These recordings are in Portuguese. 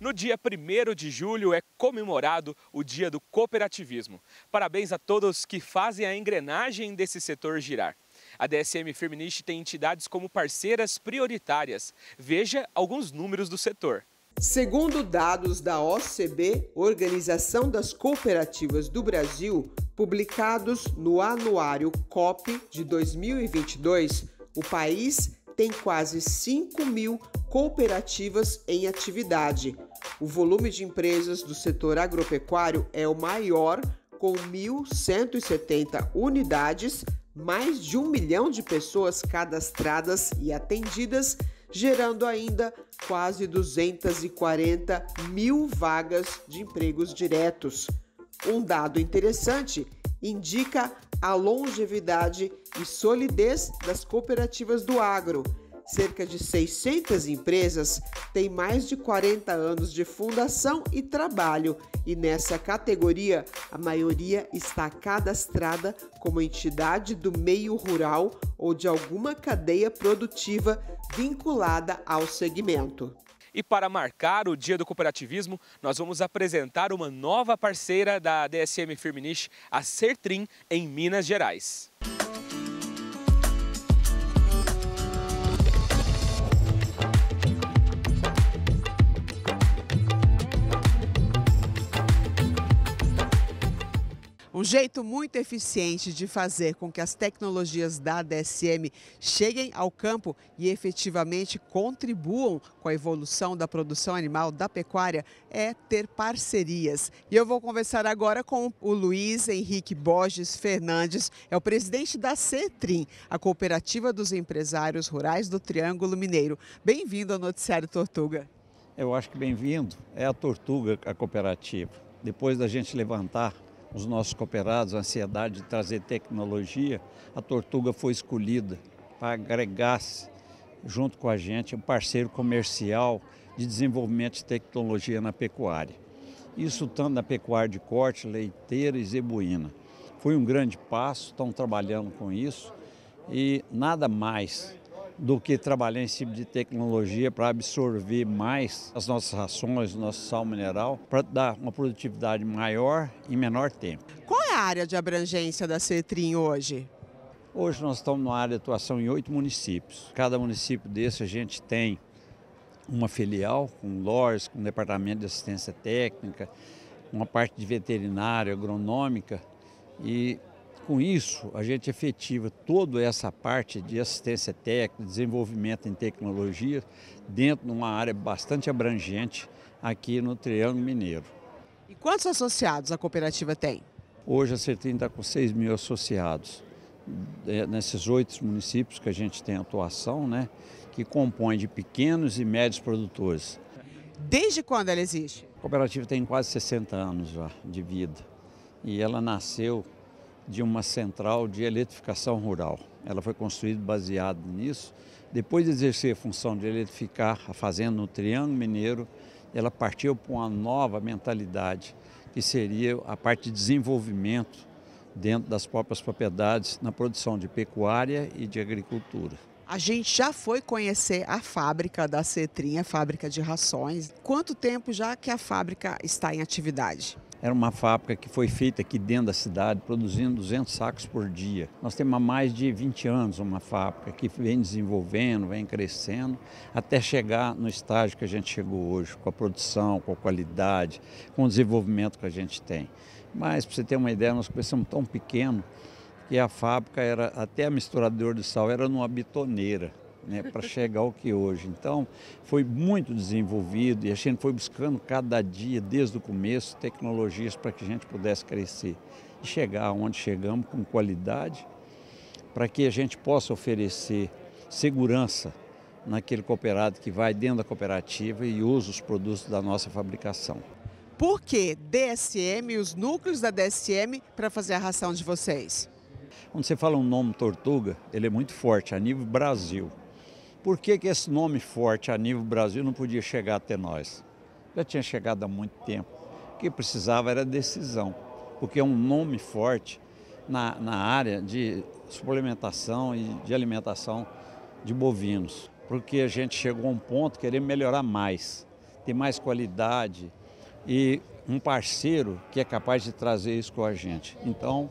No dia 1 de julho é comemorado o Dia do Cooperativismo. Parabéns a todos que fazem a engrenagem desse setor girar. A DSM Firmenich tem entidades como parceiras prioritárias. Veja alguns números do setor. Segundo dados da OCB, Organização das Cooperativas do Brasil, publicados no Anuário COP de 2022, o país tem quase 5 mil cooperativas em atividade. O volume de empresas do setor agropecuário é o maior, com 1.170 unidades, mais de um milhão de pessoas cadastradas e atendidas, gerando ainda quase 240 mil vagas de empregos diretos. Um dado interessante indica a longevidade e solidez das cooperativas do agro. Cerca de 600 empresas têm mais de 40 anos de fundação e trabalho, e nessa categoria a maioria está cadastrada como entidade do meio rural ou de alguma cadeia produtiva vinculada ao segmento. E para marcar o Dia do Cooperativismo, nós vamos apresentar uma nova parceira da DSM Firmenich, a Sertrim, em Minas Gerais. Um jeito muito eficiente de fazer com que as tecnologias da DSM cheguem ao campo e efetivamente contribuam com a evolução da produção animal da pecuária é ter parcerias. E eu vou conversar agora com o Luiz Henrique Borges Fernandes, é o presidente da CETRIM, a Cooperativa dos Empresários Rurais do Triângulo Mineiro. Bem-vindo ao Noticiário Tortuga. Eu acho que bem-vindo é a Tortuga, a cooperativa. Depois da gente levantar os nossos cooperados, a ansiedade de trazer tecnologia, a Tortuga foi escolhida para agregar-se junto com a gente um parceiro comercial de desenvolvimento de tecnologia na pecuária. Isso tanto na pecuária de corte, leiteira e zebuína. Foi um grande passo, estão trabalhando com isso e nada mais do que trabalhar em cima de tecnologia para absorver mais as nossas rações, o nosso sal mineral, para dar uma produtividade maior em menor tempo. Qual é a área de abrangência da CETRIM hoje? Hoje nós estamos numa área de atuação em oito municípios. Cada município desse a gente tem uma filial com LORS, com departamento de assistência técnica, uma parte de veterinária, agronômica e com isso, a gente efetiva toda essa parte de assistência técnica, desenvolvimento em tecnologia, dentro de uma área bastante abrangente aqui no Triângulo Mineiro. E quantos associados a cooperativa tem? Hoje a Certim está com 6 mil associados, é, nesses oito municípios que a gente tem atuação, né, que compõem de pequenos e médios produtores. Desde quando ela existe? A cooperativa tem quase 60 anos já de vida e ela nasceu de uma central de eletrificação rural. Ela foi construída baseada nisso. Depois de exercer a função de eletrificar a fazenda no Triângulo Mineiro, ela partiu para uma nova mentalidade, que seria a parte de desenvolvimento dentro das próprias propriedades na produção de pecuária e de agricultura. A gente já foi conhecer a fábrica da Cetrinha, fábrica de rações. Quanto tempo já que a fábrica está em atividade? Era uma fábrica que foi feita aqui dentro da cidade, produzindo 200 sacos por dia. Nós temos há mais de 20 anos uma fábrica que vem desenvolvendo, vem crescendo, até chegar no estágio que a gente chegou hoje, com a produção, com a qualidade, com o desenvolvimento que a gente tem. Mas, para você ter uma ideia, nós começamos tão pequeno que a fábrica era, até a misturador de sal era numa bitoneira né, para chegar ao que hoje. Então, foi muito desenvolvido e a gente foi buscando cada dia, desde o começo, tecnologias para que a gente pudesse crescer e chegar onde chegamos com qualidade, para que a gente possa oferecer segurança naquele cooperado que vai dentro da cooperativa e usa os produtos da nossa fabricação. Por que DSM e os núcleos da DSM para fazer a ração de vocês? Quando você fala um nome Tortuga, ele é muito forte a nível Brasil. Por que, que esse nome forte a nível Brasil não podia chegar até nós? Já tinha chegado há muito tempo. O que precisava era decisão, porque é um nome forte na, na área de suplementação e de alimentação de bovinos. Porque a gente chegou a um ponto querer melhorar mais. ter mais qualidade e um parceiro que é capaz de trazer isso com a gente. Então,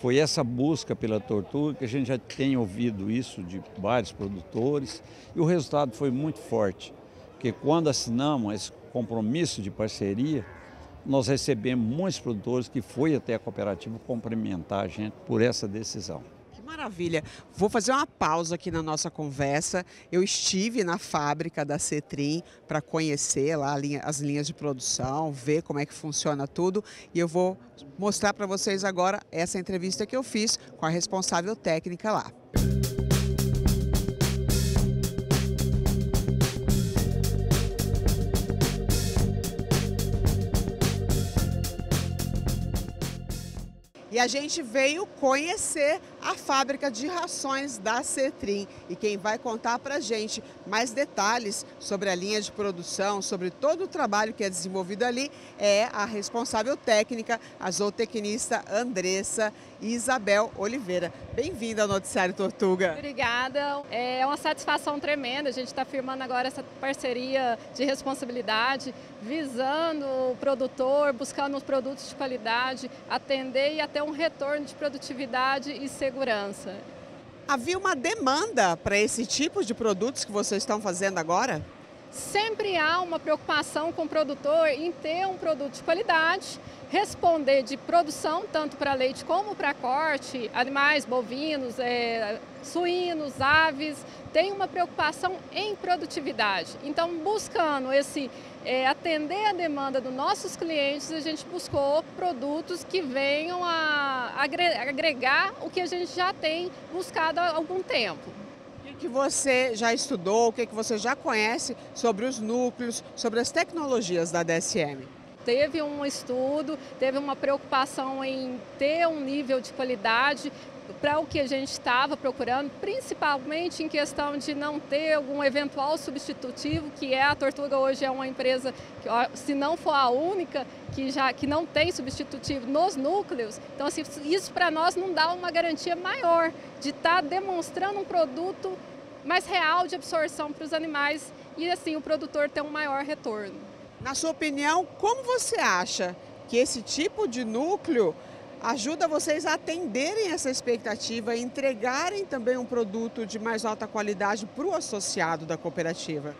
foi essa busca pela tortuga que a gente já tem ouvido isso de vários produtores e o resultado foi muito forte, porque quando assinamos esse compromisso de parceria, nós recebemos muitos produtores que foi até a cooperativa cumprimentar a gente por essa decisão. Maravilha. Vou fazer uma pausa aqui na nossa conversa. Eu estive na fábrica da Cetrim para conhecer lá as linhas de produção, ver como é que funciona tudo. E eu vou mostrar para vocês agora essa entrevista que eu fiz com a responsável técnica lá. E a gente veio conhecer a fábrica de rações da Cetrim. E quem vai contar para a gente mais detalhes sobre a linha de produção, sobre todo o trabalho que é desenvolvido ali, é a responsável técnica, a zootecnista Andressa Isabel Oliveira. Bem-vinda ao Noticiário Tortuga. Obrigada. É uma satisfação tremenda. A gente está firmando agora essa parceria de responsabilidade, visando o produtor, buscando os produtos de qualidade, atender e até um retorno de produtividade e segurança segurança. Havia uma demanda para esse tipo de produtos que vocês estão fazendo agora? Sempre há uma preocupação com o produtor em ter um produto de qualidade, responder de produção, tanto para leite como para corte, animais bovinos, é, suínos, aves, tem uma preocupação em produtividade. Então, buscando esse é, atender a demanda dos nossos clientes, a gente buscou produtos que venham a agregar o que a gente já tem buscado há algum tempo que você já estudou, o que, que você já conhece sobre os núcleos, sobre as tecnologias da DSM? Teve um estudo, teve uma preocupação em ter um nível de qualidade para o que a gente estava procurando, principalmente em questão de não ter algum eventual substitutivo, que é a Tortuga hoje é uma empresa, que, se não for a única, que já que não tem substitutivo nos núcleos. Então, assim, isso para nós não dá uma garantia maior de estar tá demonstrando um produto mais real de absorção para os animais e assim o produtor ter um maior retorno. Na sua opinião, como você acha que esse tipo de núcleo ajuda vocês a atenderem essa expectativa e entregarem também um produto de mais alta qualidade para o associado da cooperativa?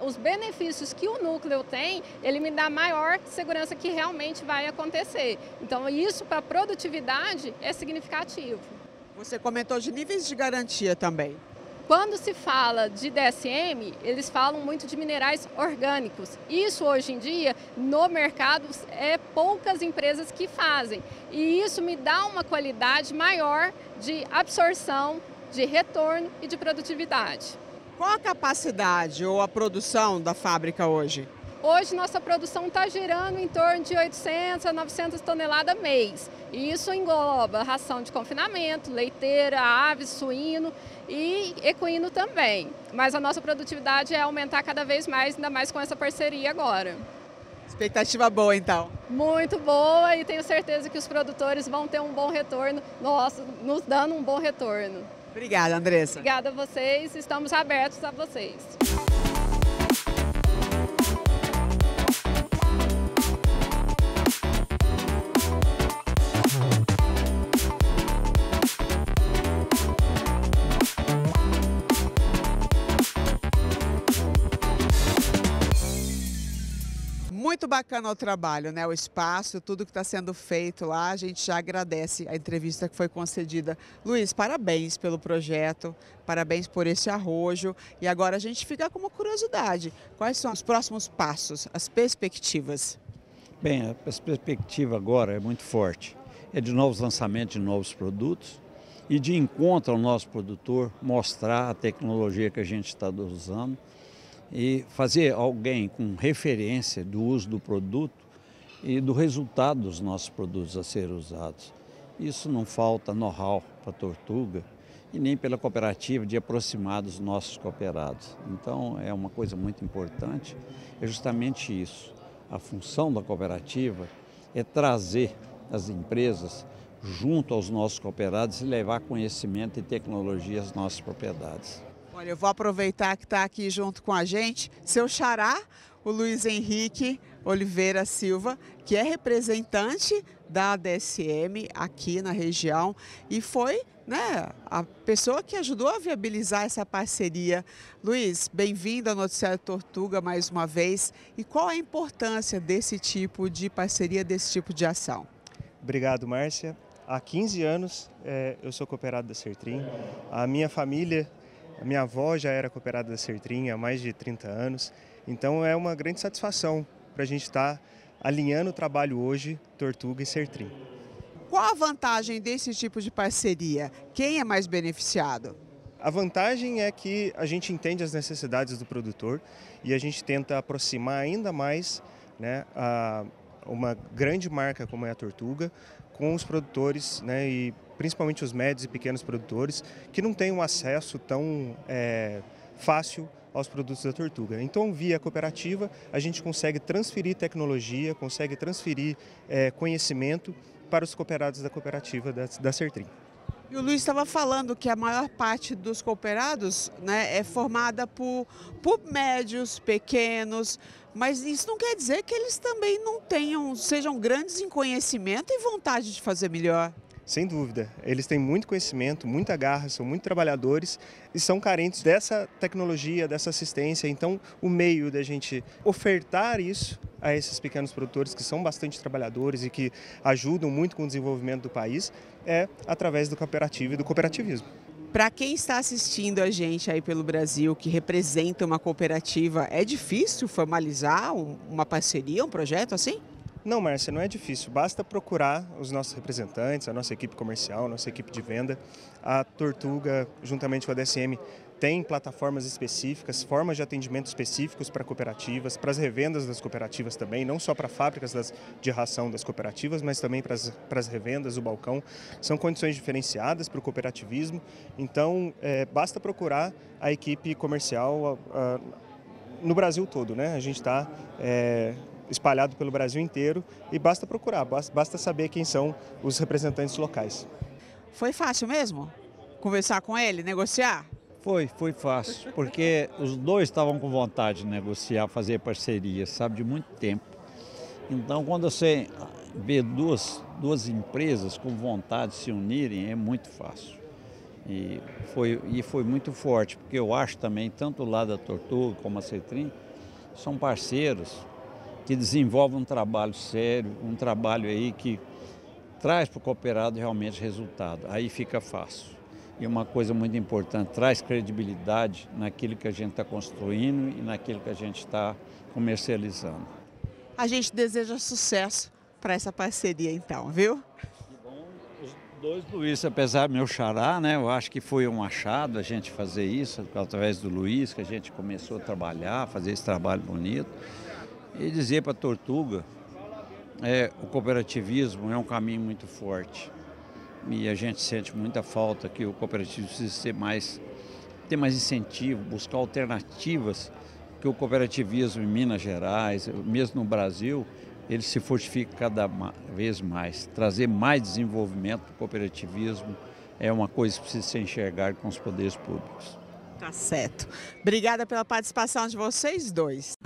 Os benefícios que o núcleo tem, ele me dá maior segurança que realmente vai acontecer. Então, isso para a produtividade é significativo. Você comentou de níveis de garantia também. Quando se fala de DSM, eles falam muito de minerais orgânicos. Isso hoje em dia, no mercado, é poucas empresas que fazem. E isso me dá uma qualidade maior de absorção, de retorno e de produtividade. Qual a capacidade ou a produção da fábrica hoje? Hoje nossa produção está girando em torno de 800 a 900 toneladas mês. E isso engloba ração de confinamento, leiteira, aves, suíno e equino também. Mas a nossa produtividade é aumentar cada vez mais, ainda mais com essa parceria agora. Expectativa boa então. Muito boa e tenho certeza que os produtores vão ter um bom retorno, nossa, nos dando um bom retorno. Obrigada, Andressa. Obrigada a vocês, estamos abertos a vocês. Muito bacana o trabalho, né? O espaço, tudo que está sendo feito lá. A gente já agradece a entrevista que foi concedida. Luiz, parabéns pelo projeto, parabéns por esse arrojo. E agora a gente fica com uma curiosidade: quais são os próximos passos, as perspectivas? Bem, a perspectiva agora é muito forte. É de novos lançamentos de novos produtos e de encontro ao nosso produtor, mostrar a tecnologia que a gente está usando e fazer alguém com referência do uso do produto e do resultado dos nossos produtos a serem usados. Isso não falta know-how para a Tortuga e nem pela cooperativa de aproximar dos nossos cooperados. Então é uma coisa muito importante, é justamente isso. A função da cooperativa é trazer as empresas junto aos nossos cooperados e levar conhecimento e tecnologia às nossas propriedades. Olha, eu vou aproveitar que está aqui junto com a gente, seu xará, o Luiz Henrique Oliveira Silva, que é representante da DSM aqui na região e foi né, a pessoa que ajudou a viabilizar essa parceria. Luiz, bem-vindo ao Noticiário Tortuga mais uma vez. E qual a importância desse tipo de parceria, desse tipo de ação? Obrigado, Márcia. Há 15 anos é, eu sou cooperado da Sertrim. A minha família, a minha avó já era cooperada da Sertrim há mais de 30 anos. Então é uma grande satisfação para a gente estar tá alinhando o trabalho hoje, Tortuga e Sertrim. Qual a vantagem desse tipo de parceria? Quem é mais beneficiado? A vantagem é que a gente entende as necessidades do produtor e a gente tenta aproximar ainda mais né, a, uma grande marca como é a Tortuga com os produtores né, e principalmente os médios e pequenos produtores que não têm um acesso tão é, fácil aos produtos da Tortuga. Então, via cooperativa, a gente consegue transferir tecnologia, consegue transferir é, conhecimento para os cooperados da cooperativa da, da Sertrim. E o Luiz estava falando que a maior parte dos cooperados né, é formada por, por médios, pequenos, mas isso não quer dizer que eles também não tenham, sejam grandes em conhecimento e vontade de fazer melhor. Sem dúvida. Eles têm muito conhecimento, muita garra, são muito trabalhadores e são carentes dessa tecnologia, dessa assistência. Então, o meio da gente ofertar isso a esses pequenos produtores que são bastante trabalhadores e que ajudam muito com o desenvolvimento do país é através do cooperativo e do cooperativismo. Para quem está assistindo a gente aí pelo Brasil, que representa uma cooperativa, é difícil formalizar uma parceria, um projeto assim? Não, Márcia, não é difícil. Basta procurar os nossos representantes, a nossa equipe comercial, a nossa equipe de venda. A Tortuga, juntamente com a DSM, tem plataformas específicas, formas de atendimento específicos para cooperativas, para as revendas das cooperativas também, não só para fábricas das, de ração das cooperativas, mas também para as, para as revendas, o balcão. São condições diferenciadas para o cooperativismo, então é, basta procurar a equipe comercial a, a, no Brasil todo. Né? A gente está é, espalhado pelo Brasil inteiro e basta procurar, basta saber quem são os representantes locais. Foi fácil mesmo? Conversar com ele, negociar? Foi, foi fácil, porque os dois estavam com vontade de negociar, fazer parceria, sabe, de muito tempo. Então, quando você vê duas, duas empresas com vontade de se unirem, é muito fácil. E foi, e foi muito forte, porque eu acho também, tanto o lado da Tortuga como a Cetrim, são parceiros que desenvolve um trabalho sério, um trabalho aí que traz para o cooperado realmente resultado. Aí fica fácil. E uma coisa muito importante, traz credibilidade naquilo que a gente está construindo e naquilo que a gente está comercializando. A gente deseja sucesso para essa parceria então, viu? os dois Luiz, apesar do meu xará, né, eu acho que foi um achado a gente fazer isso, através do Luiz, que a gente começou a trabalhar, fazer esse trabalho bonito. E dizer para a Tortuga, é, o cooperativismo é um caminho muito forte. E a gente sente muita falta que o cooperativismo precisa ser mais, ter mais incentivo, buscar alternativas que o cooperativismo em Minas Gerais, mesmo no Brasil, ele se fortifica cada vez mais. Trazer mais desenvolvimento para o cooperativismo é uma coisa que precisa ser enxergada com os poderes públicos. Tá certo. Obrigada pela participação de vocês dois.